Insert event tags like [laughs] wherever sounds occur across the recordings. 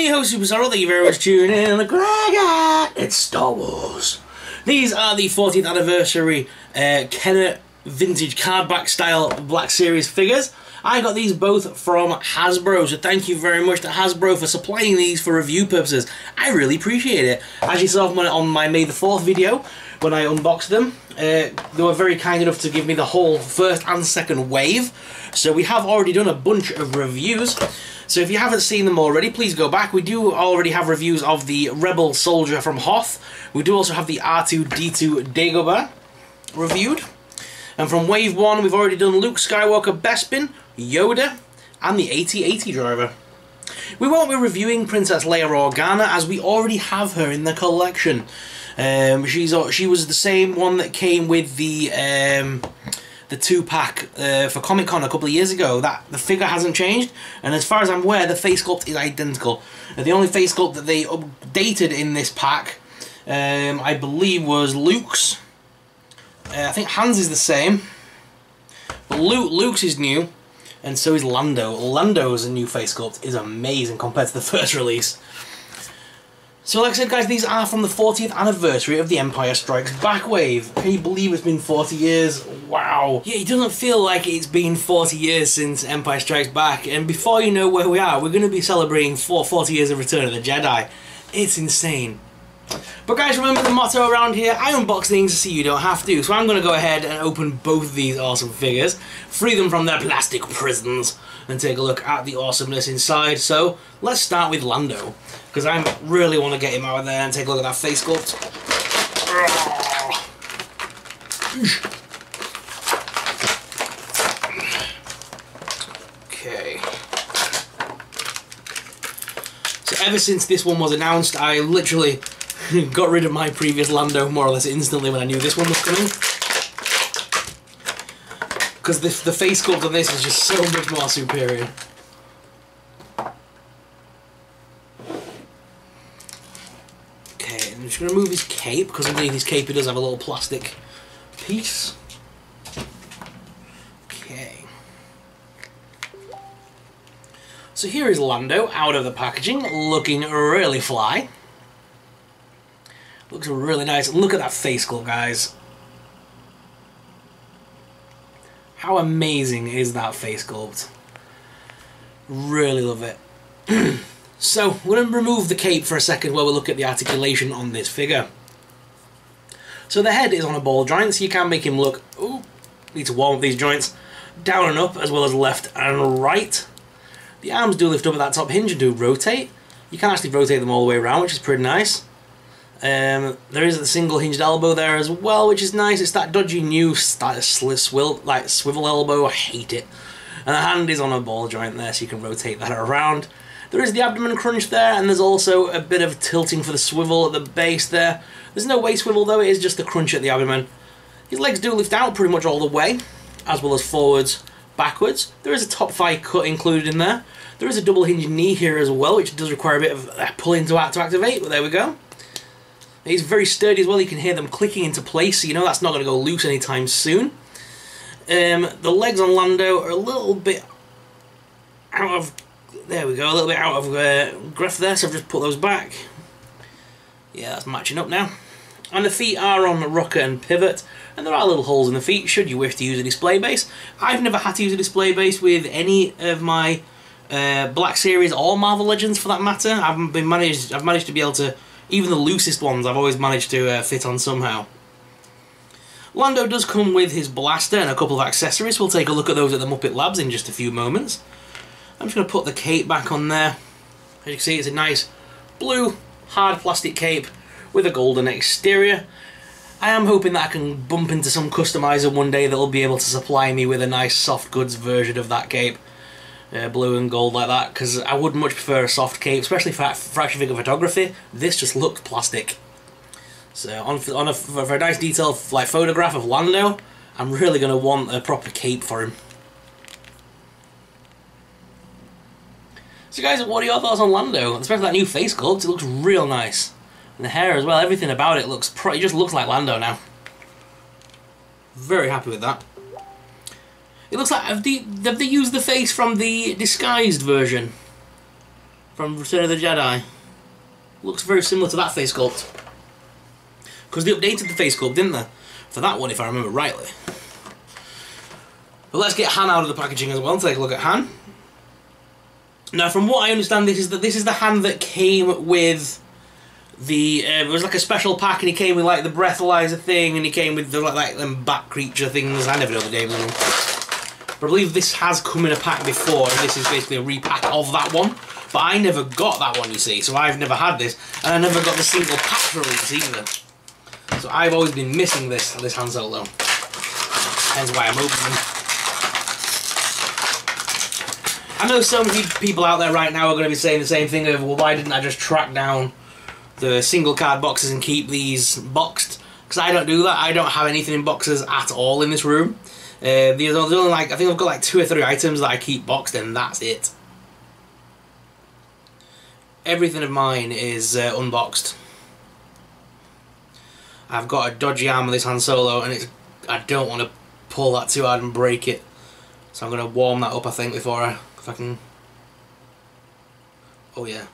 me, host SuperSorrell. Thank you very much for tuning in. Gregor, it's Star Wars. These are the 40th anniversary uh, Kenner vintage cardback style Black Series figures. I got these both from Hasbro, so thank you very much to Hasbro for supplying these for review purposes. I really appreciate it. As you saw on my May the 4th video, when I unboxed them, uh, they were very kind enough to give me the whole first and second wave. So we have already done a bunch of reviews. So if you haven't seen them already, please go back. We do already have reviews of the Rebel Soldier from Hoth. We do also have the R2-D2 Dagobah reviewed. And from Wave 1, we've already done Luke Skywalker Bespin, Yoda, and the AT-AT driver. We won't be reviewing Princess Leia Organa as we already have her in the collection. Um, she's she was the same one that came with the um, the two pack uh, for Comic Con a couple of years ago. That the figure hasn't changed, and as far as I'm aware, the face sculpt is identical. Uh, the only face sculpt that they updated in this pack, um, I believe, was Luke's. Uh, I think Han's is the same, but Luke Luke's is new and so is Lando. Lando's new face sculpt is amazing compared to the [laughs] first release. So like I said guys, these are from the 40th anniversary of the Empire Strikes Back wave. Can you believe it's been 40 years? Wow. Yeah, it doesn't feel like it's been 40 years since Empire Strikes Back, and before you know where we are, we're going to be celebrating 40 years of Return of the Jedi. It's insane. But guys, remember the motto around here, I unbox things so you don't have to. So I'm going to go ahead and open both of these awesome figures, free them from their plastic prisons, and take a look at the awesomeness inside. So let's start with Lando, because I really want to get him out of there and take a look at that face sculpt. Okay. So ever since this one was announced, I literally [laughs] got rid of my previous Lando more or less instantly when I knew this one was coming. Because the, the face sculpt on this is just so much more superior. Okay, I'm just going to remove his cape, because underneath his cape he does have a little plastic piece. Okay. So here is Lando out of the packaging, looking really fly. Looks really nice. Look at that face sculpt, guys. How amazing is that face sculpt? Really love it. [clears throat] so, we're going to remove the cape for a second while we look at the articulation on this figure. So the head is on a ball joint, so you can make him look... Ooh, need to warm up these joints. Down and up, as well as left and right. The arms do lift up at that top hinge and do rotate. You can actually rotate them all the way around, which is pretty nice. Um, there is a single hinged elbow there as well, which is nice. It's that dodgy new swivel, like swivel elbow. I hate it. And the hand is on a ball joint there, so you can rotate that around. There is the abdomen crunch there, and there's also a bit of tilting for the swivel at the base there. There's no waist swivel though, it is just the crunch at the abdomen. His legs do lift out pretty much all the way, as well as forwards, backwards. There is a top thigh cut included in there. There is a double hinged knee here as well, which does require a bit of pulling to, to activate, but there we go. He's very sturdy as well. You can hear them clicking into place, so you know that's not going to go loose anytime soon. Um, the legs on Lando are a little bit out of... There we go, a little bit out of uh, griff there, so I've just put those back. Yeah, that's matching up now. And the feet are on the rocker and pivot, and there are little holes in the feet should you wish to use a display base. I've never had to use a display base with any of my uh, Black Series or Marvel Legends for that matter. I've been managed. I've managed to be able to even the loosest ones I've always managed to uh, fit on somehow. Lando does come with his blaster and a couple of accessories. We'll take a look at those at the Muppet Labs in just a few moments. I'm just going to put the cape back on there. As you can see, it's a nice blue, hard plastic cape with a golden exterior. I am hoping that I can bump into some customizer one day that will be able to supply me with a nice soft goods version of that cape uh, blue and gold like that because I would much prefer a soft cape, especially for, for figure photography. This just looked plastic. So on, on a, for a nice detailed like photograph of Lando, I'm really going to want a proper cape for him. So guys, what are your thoughts on Lando? Especially that new face sculpt, it looks real nice. And the hair as well, everything about it looks, pro it just looks like Lando now. Very happy with that. It looks like have they have they used the face from the disguised version? from Return of the Jedi. Looks very similar to that face sculpt. Because they updated the face sculpt, didn't they? For that one, if I remember rightly. But let's get Han out of the packaging as well. And take a look at Han. Now, from what I understand, this is that this is the Han that came with the. Uh, it was like a special pack, and he came with like the breathalyzer thing, and he came with the like, like them bat creature things. I never know the names of them. But I believe this has come in a pack before, and this is basically a repack of that one. But I never got that one, you see, so I've never had this, and I never got the single pack release either. So I've always been missing this this Han Solo. Hence why I'm opening. I know so many people out there right now are going to be saying the same thing of, well, why didn't I just track down the single card boxes and keep these boxed? Because I don't do that. I don't have anything in boxes at all in this room. Uh, there's only like I think I've got like two or three items that I keep boxed, and that's it. Everything of mine is uh, unboxed. I've got a dodgy arm with this Han Solo, and it's I don't want to pull that too hard and break it. So I'm going to warm that up, I think, before I, can... Oh yeah.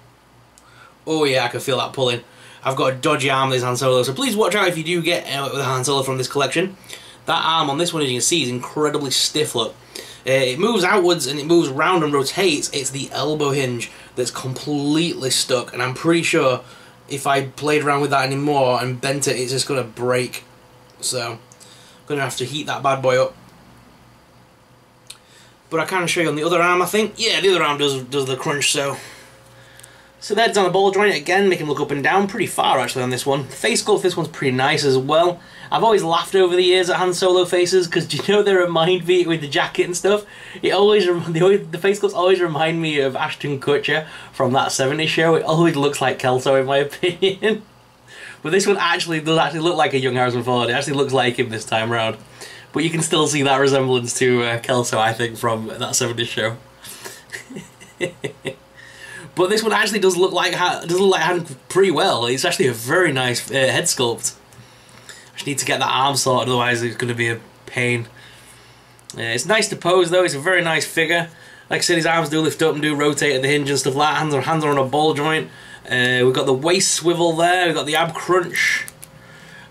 Oh yeah, I can feel that pulling. I've got a dodgy arm this Han Solo, so please watch out if you do get uh, the Han Solo from this collection. That arm on this one, as you can see, is incredibly stiff, look. Uh, it moves outwards and it moves round and rotates. It's the elbow hinge that's completely stuck, and I'm pretty sure if I played around with that anymore and bent it, it's just going to break. So, I'm going to have to heat that bad boy up. But I can show you on the other arm, I think. Yeah, the other arm does does the crunch, so... So that's on the ball joint again, make him look up and down pretty far actually on this one. face sculpt this one's pretty nice as well. I've always laughed over the years at Han Solo faces because [laughs] you know they remind me with the jacket and stuff? It always [laughs] the, the face sculpts always remind me of Ashton Kutcher from that 70s show. It always looks like Kelso in my [laughs] opinion. but this one actually does actually look like a young Harrison Ford. It actually looks like him this time around. But you can still see that resemblance to uh, Kelso, I think, from that 70s show. [laughs] but this one actually does look like does look like Han pretty well. It's actually a very nice uh, head sculpt. I just need to get that arm sorted, otherwise it's going to be a pain. Yeah, it's nice to pose though. It's a very nice figure. Like I said, his arms do lift up and do rotate at the hinge and stuff like that. Hands are, hands are on a ball joint. Uh, we've got the waist swivel there. We've got the ab crunch.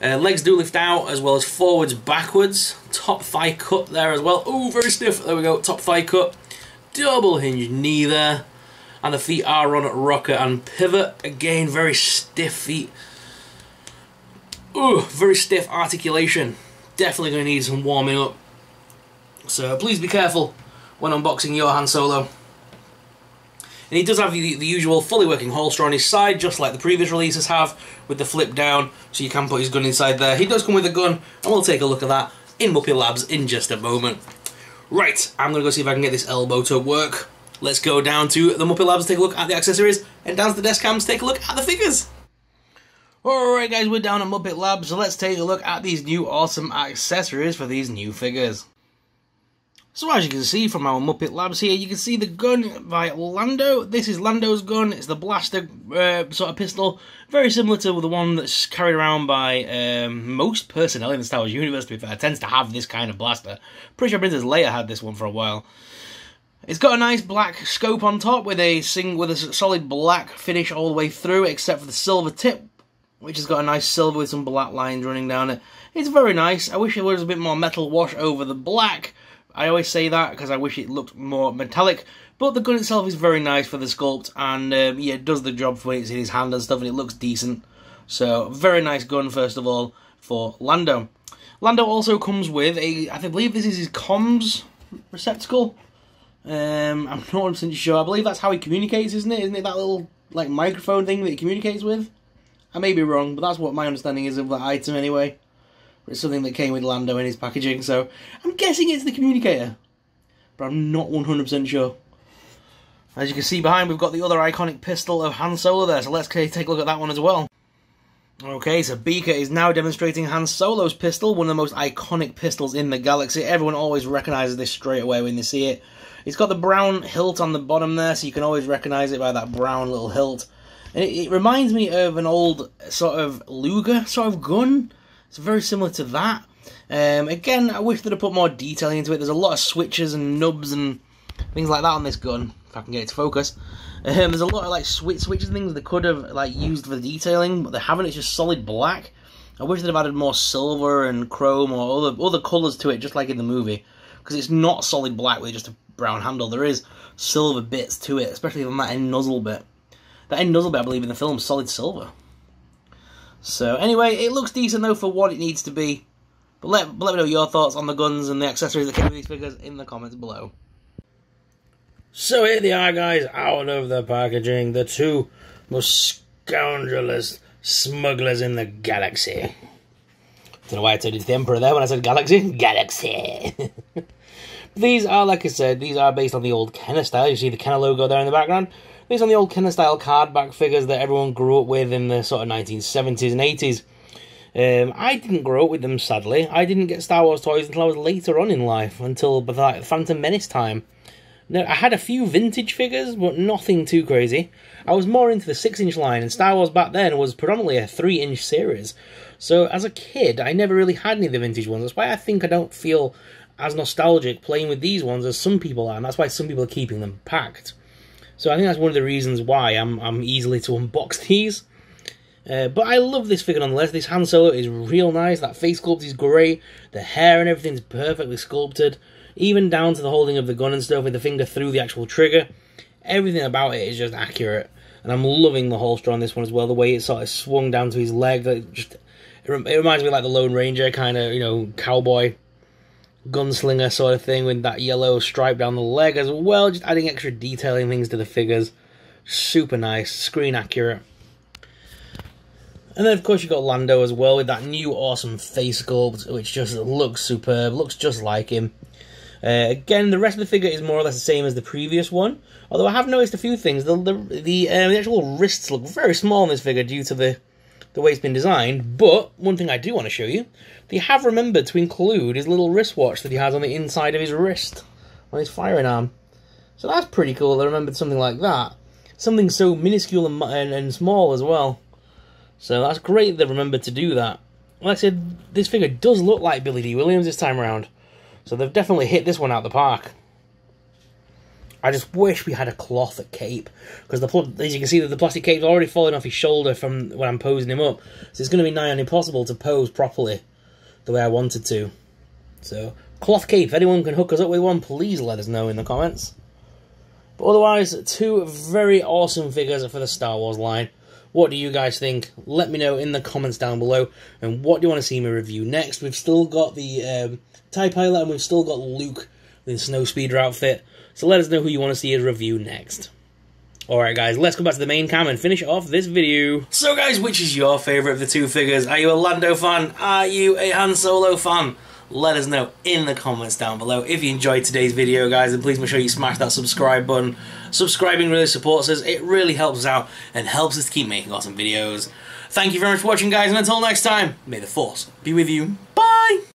Uh, legs do lift out as well as forwards, backwards. Top thigh cut there as well. Oh, very stiff. There we go. Top thigh cut. Double hinge knee there. And the feet are on rocker and pivot. Again, very stiff feet. Ooh, very stiff articulation. Definitely going to need some warming up. So please be careful when unboxing your Han Solo. And he does have the, the usual fully working holster on his side, just like the previous releases have, with the flip down, so you can put his gun inside there. He does come with a gun, and we'll take a look at that in Muppet Labs in just a moment. Right, I'm going to go see if I can get this elbow to work. Let's go down to the Muppet Labs, take a look at the accessories, and down to the desk cams, take a look at the figures. Alright guys, we're down at Muppet Labs, so let's take a look at these new awesome accessories for these new figures. So as you can see from our Muppet Labs here, you can see the gun by Lando. This is Lando's gun. It's the blaster uh, sort of pistol, very similar to the one that's carried around by um, most personnel in the Star Wars universe. To be fair, it tends to have this kind of blaster. Pretty sure Princess Leia had this one for a while. It's got a nice black scope on top with a sing with a solid black finish all the way through, except for the silver tip, which has got a nice silver with some black lines running down it. It's very nice. I wish there was a bit more metal wash over the black I always say that because I wish it looked more metallic, but the gun itself is very nice for the sculpt, and um, yeah, it does the job when it's in his hand and stuff, and it looks decent. So, very nice gun, first of all, for Lando. Lando also comes with a, I believe this is his comms receptacle. Um, I'm not 100% sure. I believe that's how he communicates, isn't it? Isn't it that little like microphone thing that he communicates with? I may be wrong, but that's what my understanding is of that item anyway. It's something that came with Lando in his packaging, so I'm guessing it's the communicator. But I'm not 100% sure. As you can see behind, we've got the other iconic pistol of Han Solo there, so let's take a look at that one as well. Okay, so Beaker is now demonstrating Han Solo's pistol, one of the most iconic pistols in the galaxy. Everyone always recognises this straight away when they see it. It's got the brown hilt on the bottom there, so you can always recognise it by that brown little hilt. And it, it reminds me of an old sort of Luger sort of gun. It's very similar to that. Um, again, I wish they'd have put more detail into it. There's a lot of switches and nubs and things like that on this gun. if I can get it to focus. Um, there's a lot of like switch switches and things they could have like used for the detailing, but they haven't. It's just solid black. I wish they'd have added more silver and chrome or other other colours to it, just like in the movie, because it's not solid black with just a brown handle. There is silver bits to it, especially on that end nozzle bit. That end nozzle bit, I believe, in the film, solid silver. So anyway, it looks decent though for what it needs to be. But let, let me know your thoughts on the guns and the accessories that came with these figures in the comments below. So here they are, guys, out of the packaging. The two most scoundrelous smugglers in the galaxy. Don't know why I turned into the Emperor there when I said galaxy. [laughs] Galaxy. [laughs] these are, like I said, these are based on the old Kenner style. You see the Kenner logo there in the background. These on the old Kenner style cardback figures that everyone grew up with in the sort of 1970s and 80s. Um, I didn't grow up with them, sadly. I didn't get Star Wars toys until I was later on in life, until like Phantom Menace time. Now, I had a few vintage figures, but nothing too crazy. I was more into the 6 inch line, and Star Wars back then was predominantly a 3 inch series. So, as a kid, I never really had any of the vintage ones. That's why I think I don't feel as nostalgic playing with these ones as some people are, and that's why some people are keeping them packed. So, I think that's one of the reasons why I'm, I'm easily to unbox [laughs] these. Uh, but I love this figure nonetheless. This Han Solo is real nice. That face sculpt is great. The hair and everything's perfectly sculpted even down to the holding of the gun and stuff with the finger through the actual trigger. Everything about it is just accurate, and I'm loving the holster on this one as well. The way it sort of swung down to his leg, just it, it reminds me like the Lone Ranger kind of you know cowboy gunslinger sort of thing with that yellow stripe down the leg as well. Just adding extra detailing things to the figures. Super nice, screen accurate. And then, of course, you've got Lando as well with that new awesome face sculpt, which just looks superb, looks just like him. Uh, again, the rest of the figure is more or less the same as the previous one. Although I have noticed a few things. The the the, um, the actual wrists look very small in this figure due to the the way it's been designed. But one thing I do want to show you, they have remembered to include his little wristwatch that he has on the inside of his wrist on his firing arm. So that's pretty cool. They remembered something like that. Something so minuscule and, and, and small as well. So that's great they remembered to do that. Like I said, this figure does look like Billy Dee Williams this time around. So they've definitely hit this one out of the park. I just wish we had a cloth cape because the as you can see the plastic cape's already falling off his shoulder from when I'm posing him up, so it's going to be nigh on impossible to pose properly the way I wanted to. So cloth cape, if anyone can hook us up with one, please let us know in the comments. But otherwise, two very awesome figures for the Star Wars line. What do you guys think? Let me know in the comments down below. And what do you want to see me review next? We've still got the um, TIE Pilot and we've still got Luke in Snowspeeder outfit. So let us know who you want to see as review next. Alright guys, let's go back to the main cam and finish off this video. So guys, which is your favourite of the two figures? Are you a Lando fan? Are you a Han Solo fan? let us know in the comments down below. If you enjoyed today's video, guys, then please make sure you smash that subscribe button. Subscribing really supports us. It really helps us out and helps us to keep making awesome videos. Thank you very much for watching, guys, and until next time, may the Force be with you. Bye!